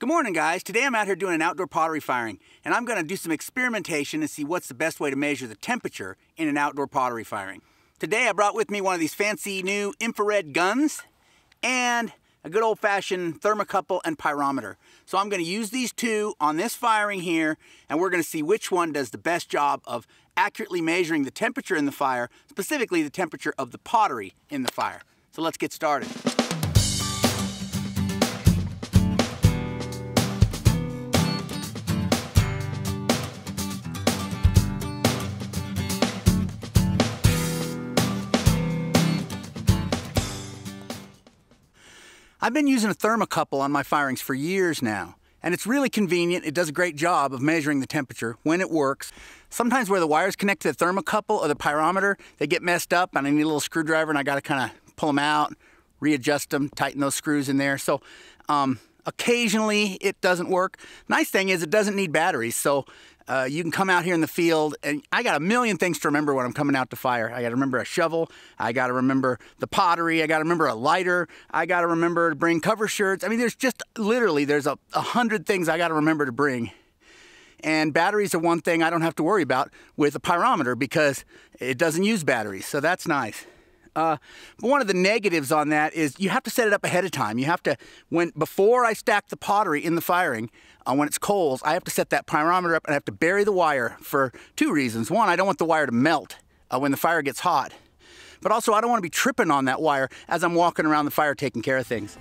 Good morning guys. Today I'm out here doing an outdoor pottery firing and I'm going to do some experimentation and see what's the best way to measure the temperature in an outdoor pottery firing. Today I brought with me one of these fancy new infrared guns and a good old-fashioned thermocouple and pyrometer. So I'm going to use these two on this firing here and we're going to see which one does the best job of accurately measuring the temperature in the fire, specifically the temperature of the pottery in the fire. So let's get started. I've been using a thermocouple on my firings for years now, and it's really convenient. It does a great job of measuring the temperature when it works. Sometimes where the wires connect to the thermocouple or the pyrometer, they get messed up and I need a little screwdriver and I gotta kinda pull them out, readjust them, tighten those screws in there. So um, occasionally it doesn't work. Nice thing is it doesn't need batteries, so uh, you can come out here in the field, and I got a million things to remember when I'm coming out to fire. I got to remember a shovel. I got to remember the pottery. I got to remember a lighter. I got to remember to bring cover sherds. I mean, there's just literally there's a, a hundred things I got to remember to bring. And batteries are one thing I don't have to worry about with a pyrometer because it doesn't use batteries. So that's nice. Uh, but one of the negatives on that is you have to set it up ahead of time. You have to, when before I stack the pottery in the firing, when it's coals, I have to set that pyrometer up and I have to bury the wire for two reasons. One, I don't want the wire to melt uh, when the fire gets hot. But also, I don't want to be tripping on that wire as I'm walking around the fire taking care of things.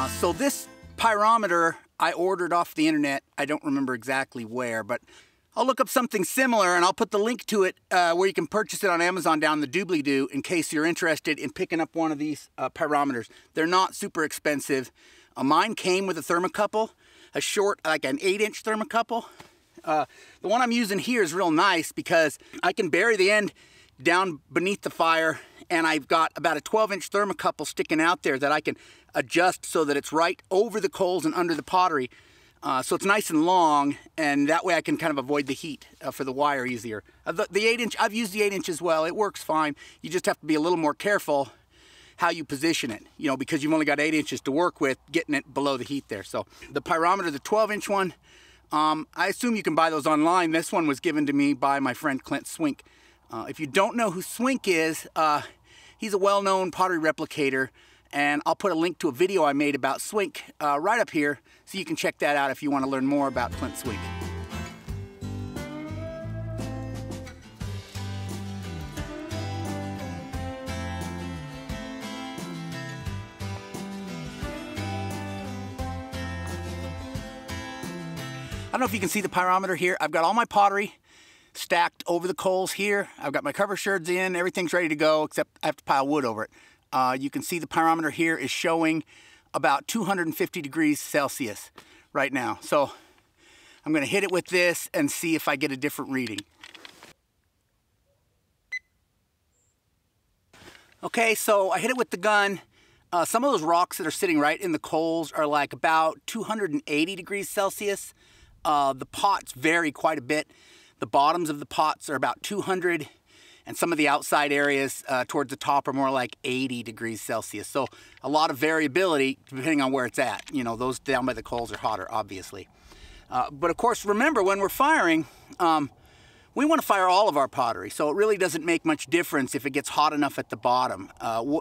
Uh, so this pyrometer I ordered off the internet. I don't remember exactly where, but I'll look up something similar and I'll put the link to it uh, where you can purchase it on Amazon down the doobly-doo in case you're interested in picking up one of these uh, pyrometers. They're not super expensive. Uh, mine came with a thermocouple, a short, like an 8-inch thermocouple. Uh, the one I'm using here is real nice because I can bury the end down beneath the fire and I've got about a 12 inch thermocouple sticking out there that I can adjust so that it's right over the coals and under the pottery. Uh, so it's nice and long, and that way I can kind of avoid the heat uh, for the wire easier. Uh, the, the 8 inch, I've used the 8 inch as well. It works fine. You just have to be a little more careful how you position it, you know, because you've only got 8 inches to work with, getting it below the heat there. So the pyrometer, the 12 inch one, um, I assume you can buy those online. This one was given to me by my friend Clint Swink. Uh, if you don't know who Swink is, uh, he's a well-known pottery replicator and I'll put a link to a video I made about Swink uh, right up here so you can check that out if you want to learn more about Clint Swink. I don't know if you can see the pyrometer here. I've got all my pottery stacked over the coals here. I've got my cover sherds in, everything's ready to go, except I have to pile wood over it. Uh, you can see the pyrometer here is showing about 250 degrees Celsius right now. So I'm gonna hit it with this and see if I get a different reading. Okay, so I hit it with the gun. Uh, some of those rocks that are sitting right in the coals are like about 280 degrees Celsius. Uh, the pots vary quite a bit. The bottoms of the pots are about 200 and some of the outside areas uh, towards the top are more like 80 degrees Celsius. So a lot of variability depending on where it's at. You know, those down by the coals are hotter, obviously. Uh, but of course, remember when we're firing, um, we want to fire all of our pottery. So it really doesn't make much difference if it gets hot enough at the bottom. Uh,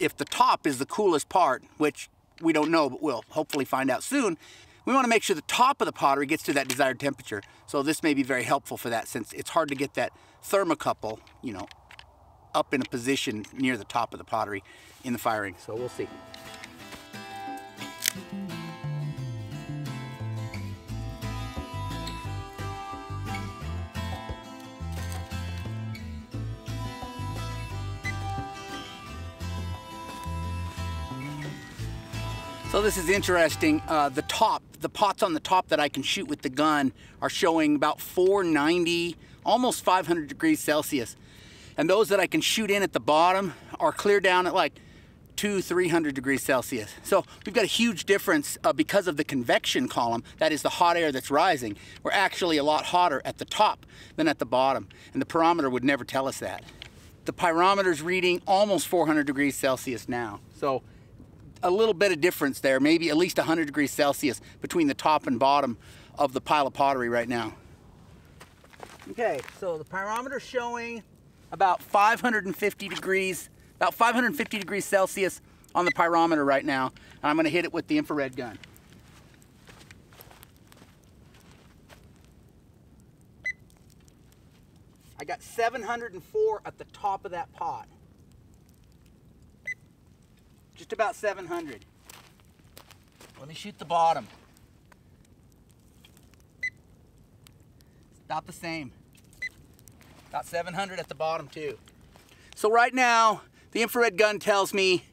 if the top is the coolest part, which we don't know, but we'll hopefully find out soon, we want to make sure the top of the pottery gets to that desired temperature. So this may be very helpful for that since it's hard to get that thermocouple, you know, up in a position near the top of the pottery in the firing. So we'll see. So this is interesting. Uh, the top, the pots on the top that I can shoot with the gun are showing about 490, almost 500 degrees Celsius. And those that I can shoot in at the bottom are clear down at like two, 300 degrees Celsius. So we've got a huge difference uh, because of the convection column, that is the hot air that's rising. We're actually a lot hotter at the top than at the bottom. And the pyrometer would never tell us that. The pyrometer's reading almost 400 degrees Celsius now. So a little bit of difference there, maybe at least 100 degrees Celsius between the top and bottom of the pile of pottery right now. Okay, so the pyrometer's showing about 550 degrees about 550 degrees Celsius on the pyrometer right now. And I'm gonna hit it with the infrared gun. I got 704 at the top of that pot. Just about 700. Let me shoot the bottom. About the same. About 700 at the bottom too. So right now, the infrared gun tells me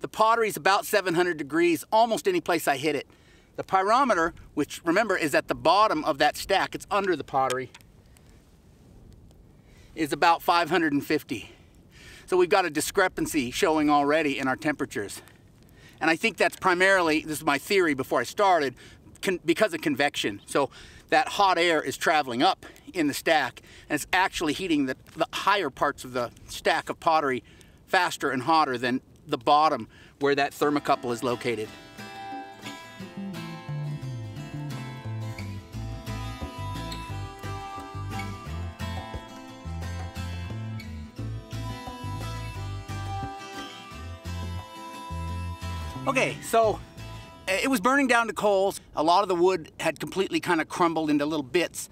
the pottery is about 700 degrees almost any place I hit it. The pyrometer, which remember is at the bottom of that stack, it's under the pottery, is about 550. So we've got a discrepancy showing already in our temperatures. And I think that's primarily, this is my theory before I started, because of convection. So that hot air is traveling up in the stack and it's actually heating the, the higher parts of the stack of pottery faster and hotter than the bottom where that thermocouple is located. Okay, so it was burning down to coals. A lot of the wood had completely kind of crumbled into little bits.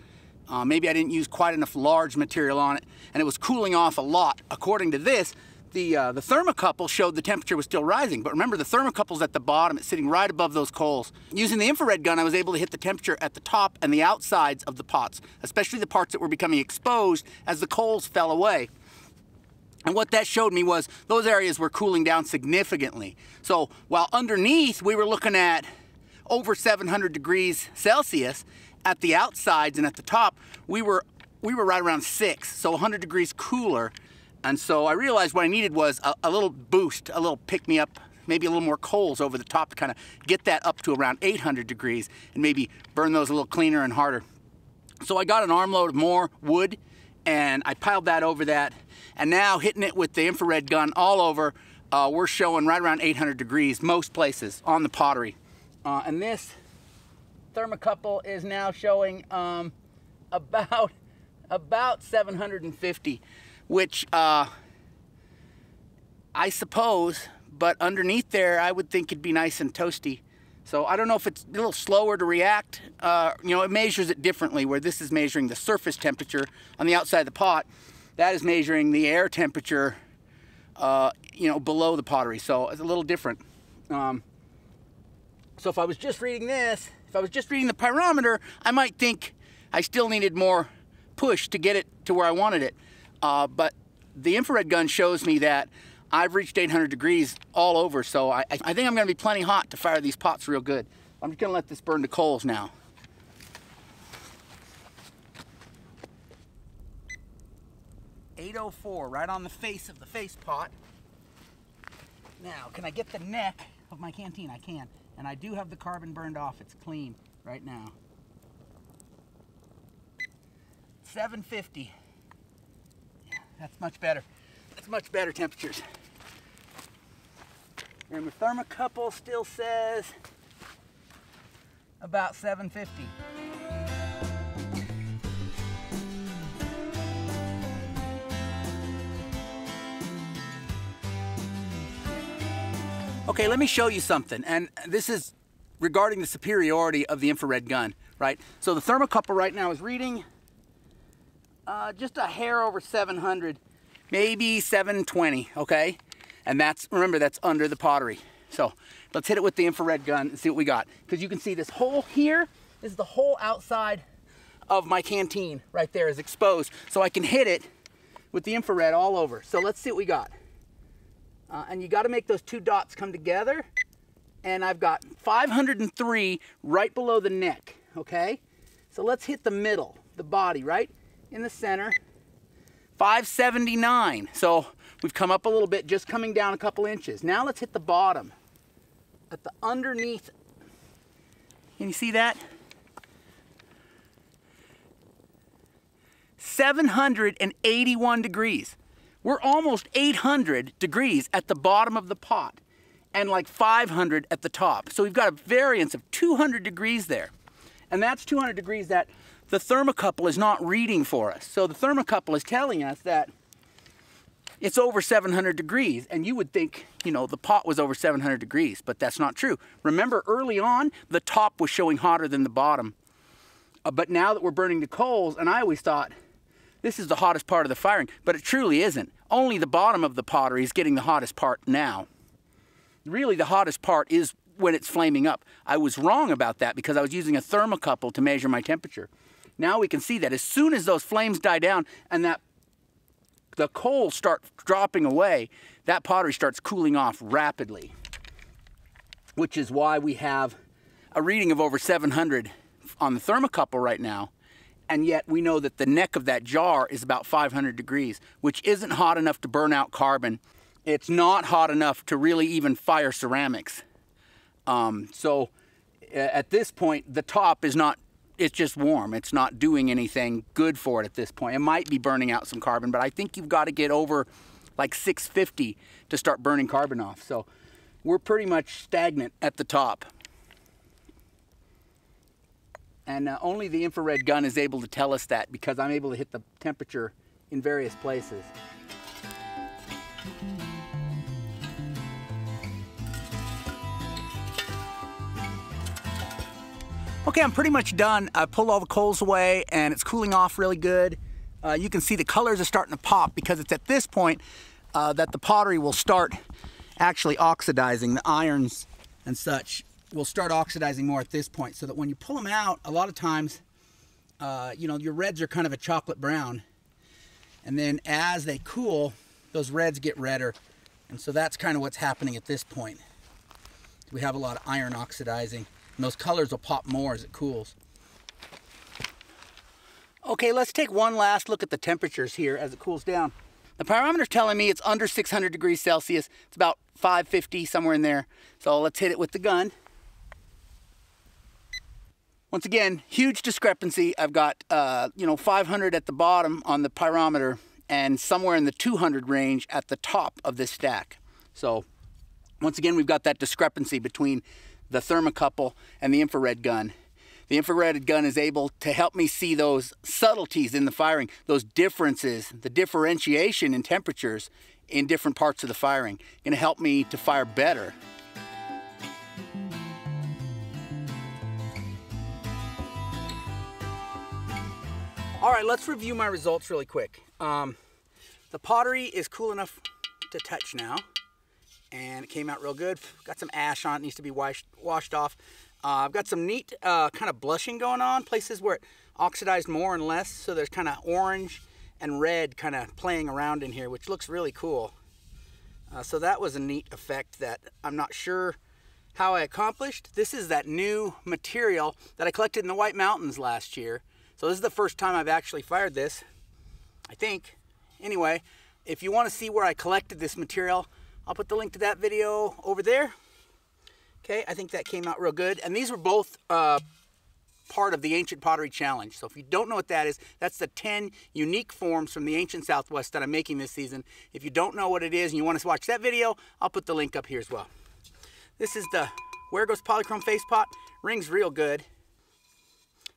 Uh, maybe I didn't use quite enough large material on it, and it was cooling off a lot. According to this, the, uh, the thermocouple showed the temperature was still rising, but remember the thermocouple's at the bottom, it's sitting right above those coals. Using the infrared gun, I was able to hit the temperature at the top and the outsides of the pots, especially the parts that were becoming exposed as the coals fell away. And what that showed me was those areas were cooling down significantly. So while underneath we were looking at over 700 degrees Celsius, at the outsides and at the top, we were we were right around six, so 100 degrees cooler and so I realized what I needed was a, a little boost, a little pick me up, maybe a little more coals over the top to kind of get that up to around 800 degrees and maybe burn those a little cleaner and harder. So I got an armload of more wood and I piled that over that. And now hitting it with the infrared gun all over, uh, we're showing right around 800 degrees most places on the pottery. Uh, and this thermocouple is now showing um, about, about 750 which uh, I suppose, but underneath there, I would think it'd be nice and toasty. So I don't know if it's a little slower to react. Uh, you know, it measures it differently, where this is measuring the surface temperature on the outside of the pot. That is measuring the air temperature, uh, you know, below the pottery. So it's a little different. Um, so if I was just reading this, if I was just reading the pyrometer, I might think I still needed more push to get it to where I wanted it. Uh, but the infrared gun shows me that I've reached 800 degrees all over, so I, I think I'm gonna be plenty hot to fire these pots real good. I'm just gonna let this burn to coals now. Eight oh four, right on the face of the face pot. Now, can I get the neck of my canteen? I can. And I do have the carbon burned off. It's clean right now. 750. That's much better. That's much better temperatures. And the thermocouple still says about 750. Okay, let me show you something. And this is regarding the superiority of the infrared gun, right? So the thermocouple right now is reading uh, just a hair over 700, maybe 720, okay? And that's, remember, that's under the pottery. So let's hit it with the infrared gun and see what we got. Because you can see this hole here is the whole outside of my canteen right there is exposed. So I can hit it with the infrared all over. So let's see what we got. Uh, and you got to make those two dots come together. And I've got 503 right below the neck, okay? So let's hit the middle, the body, right? in the center. 579. So we've come up a little bit, just coming down a couple inches. Now let's hit the bottom. At the underneath, can you see that? 781 degrees. We're almost 800 degrees at the bottom of the pot and like 500 at the top. So we've got a variance of 200 degrees there. And that's 200 degrees that the thermocouple is not reading for us. So the thermocouple is telling us that it's over 700 degrees. And you would think, you know, the pot was over 700 degrees, but that's not true. Remember early on, the top was showing hotter than the bottom. Uh, but now that we're burning the coals, and I always thought, this is the hottest part of the firing, but it truly isn't. Only the bottom of the pottery is getting the hottest part now. Really, the hottest part is when it's flaming up. I was wrong about that because I was using a thermocouple to measure my temperature. Now we can see that as soon as those flames die down and that the coals start dropping away, that pottery starts cooling off rapidly, which is why we have a reading of over 700 on the thermocouple right now and yet we know that the neck of that jar is about 500 degrees, which isn't hot enough to burn out carbon. It's not hot enough to really even fire ceramics. Um, so at this point, the top is not, it's just warm. It's not doing anything good for it at this point. It might be burning out some carbon, but I think you've got to get over like 650 to start burning carbon off. So we're pretty much stagnant at the top and uh, only the infrared gun is able to tell us that because I'm able to hit the temperature in various places. Okay, I'm pretty much done. I pulled all the coals away and it's cooling off really good. Uh, you can see the colors are starting to pop because it's at this point uh, that the pottery will start actually oxidizing, the irons and such will start oxidizing more at this point so that when you pull them out, a lot of times, uh, you know, your reds are kind of a chocolate brown. And then as they cool, those reds get redder. And so that's kind of what's happening at this point. We have a lot of iron oxidizing and those colors will pop more as it cools. Okay, let's take one last look at the temperatures here as it cools down. The pyrometer is telling me it's under 600 degrees Celsius. It's about 550, somewhere in there. So let's hit it with the gun. Once again, huge discrepancy. I've got, uh, you know, 500 at the bottom on the pyrometer and somewhere in the 200 range at the top of this stack. So once again, we've got that discrepancy between the thermocouple and the infrared gun. The infrared gun is able to help me see those subtleties in the firing, those differences, the differentiation in temperatures in different parts of the firing. Gonna help me to fire better. All right, let's review my results really quick. Um, the pottery is cool enough to touch now, and it came out real good. Got some ash on it, needs to be washed, washed off. Uh, I've got some neat uh, kind of blushing going on, places where it oxidized more and less, so there's kind of orange and red kind of playing around in here, which looks really cool. Uh, so that was a neat effect that I'm not sure how I accomplished. This is that new material that I collected in the White Mountains last year. So this is the first time I've actually fired this, I think. Anyway, if you want to see where I collected this material, I'll put the link to that video over there. Okay, I think that came out real good. And these were both uh, part of the Ancient Pottery Challenge. So if you don't know what that is, that's the 10 unique forms from the Ancient Southwest that I'm making this season. If you don't know what it is and you want to watch that video, I'll put the link up here as well. This is the Huerigos Polychrome Face Pot. Rings real good.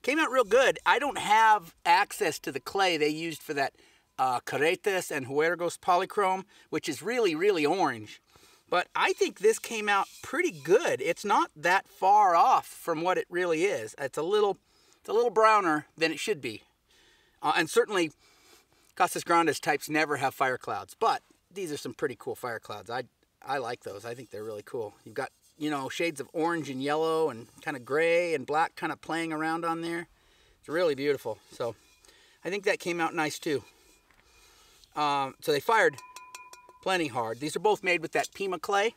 Came out real good. I don't have access to the clay they used for that uh, and Huerigos polychrome, which is really, really orange. But I think this came out pretty good. It's not that far off from what it really is. It's a little, it's a little browner than it should be. Uh, and certainly, Casas Grandes types never have fire clouds, but these are some pretty cool fire clouds. I, I like those. I think they're really cool. You've got you know, shades of orange and yellow and kind of gray and black kind of playing around on there. It's really beautiful. So I think that came out nice too. Um, so they fired plenty hard. These are both made with that Pima clay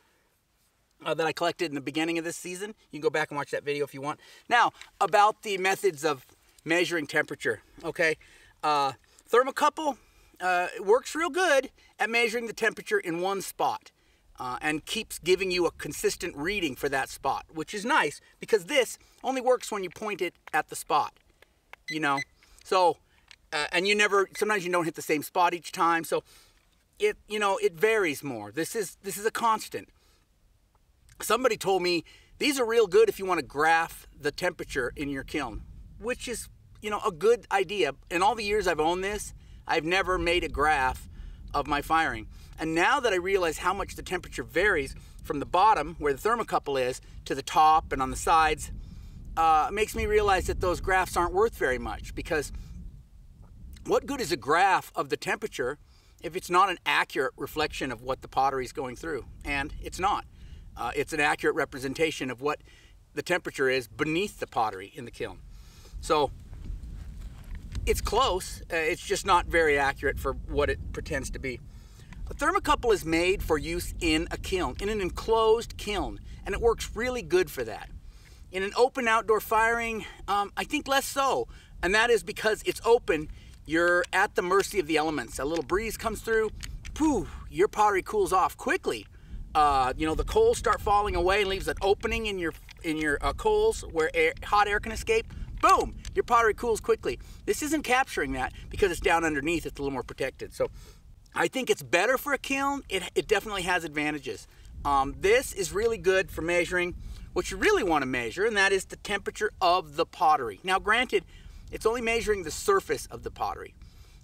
uh, that I collected in the beginning of this season. You can go back and watch that video if you want. Now, about the methods of measuring temperature, okay? Uh, thermocouple uh, works real good at measuring the temperature in one spot. Uh, and keeps giving you a consistent reading for that spot, which is nice because this only works when you point it at the spot, you know. So, uh, and you never, sometimes you don't hit the same spot each time. So it, you know, it varies more. This is, this is a constant. Somebody told me these are real good if you want to graph the temperature in your kiln, which is, you know, a good idea. In all the years I've owned this, I've never made a graph of my firing. And now that I realize how much the temperature varies from the bottom, where the thermocouple is, to the top and on the sides, uh, makes me realize that those graphs aren't worth very much because what good is a graph of the temperature if it's not an accurate reflection of what the pottery is going through? And it's not. Uh, it's an accurate representation of what the temperature is beneath the pottery in the kiln. So it's close, uh, it's just not very accurate for what it pretends to be. A thermocouple is made for use in a kiln, in an enclosed kiln, and it works really good for that. In an open outdoor firing, um, I think less so, and that is because it's open, you're at the mercy of the elements. A little breeze comes through, poof, your pottery cools off quickly. Uh, you know, the coals start falling away and leaves an opening in your in your uh, coals where air, hot air can escape. Boom, your pottery cools quickly. This isn't capturing that because it's down underneath, it's a little more protected. So I think it's better for a kiln. It, it definitely has advantages. Um, this is really good for measuring what you really want to measure, and that is the temperature of the pottery. Now, granted, it's only measuring the surface of the pottery.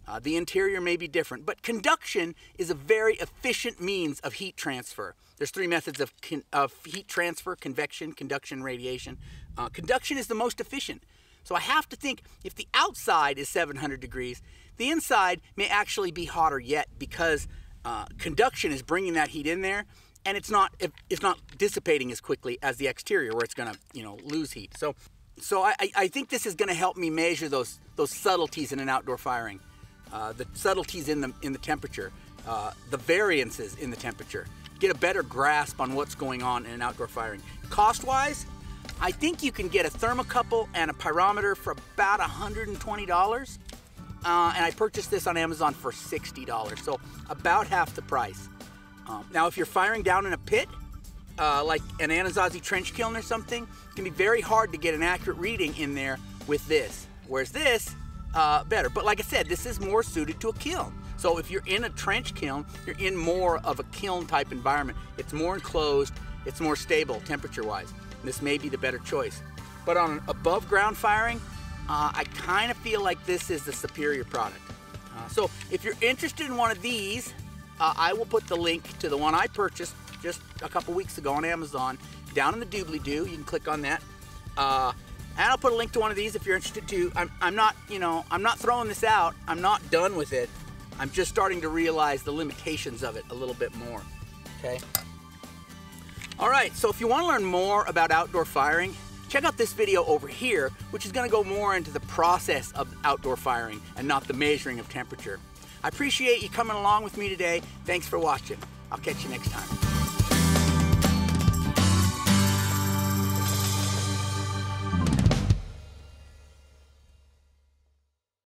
Uh, the interior may be different, but conduction is a very efficient means of heat transfer. There's three methods of, of heat transfer, convection, conduction, radiation. Uh, conduction is the most efficient. So I have to think if the outside is 700 degrees, the inside may actually be hotter yet because uh, conduction is bringing that heat in there and it's not it's not dissipating as quickly as the exterior where it's going to you know lose heat. So so I, I think this is going to help me measure those those subtleties in an outdoor firing, uh, the subtleties in the in the temperature, uh, the variances in the temperature, get a better grasp on what's going on in an outdoor firing. Cost wise, I think you can get a thermocouple and a pyrometer for about $120. Uh, and I purchased this on Amazon for $60, so about half the price. Um, now, if you're firing down in a pit, uh, like an Anasazi trench kiln or something, it can be very hard to get an accurate reading in there with this. Whereas this, uh, better. But like I said, this is more suited to a kiln. So if you're in a trench kiln, you're in more of a kiln type environment. It's more enclosed, it's more stable temperature wise. This may be the better choice. But on above ground firing, uh, I kind of feel like this is the superior product. Uh, so if you're interested in one of these, uh, I will put the link to the one I purchased just a couple weeks ago on Amazon down in the doobly-doo. You can click on that. Uh, and I'll put a link to one of these if you're interested too. I'm, I'm not, you know, I'm not throwing this out. I'm not done with it. I'm just starting to realize the limitations of it a little bit more, okay? All right, so if you want to learn more about outdoor firing, check out this video over here, which is going to go more into the process of outdoor firing and not the measuring of temperature. I appreciate you coming along with me today. Thanks for watching. I'll catch you next time.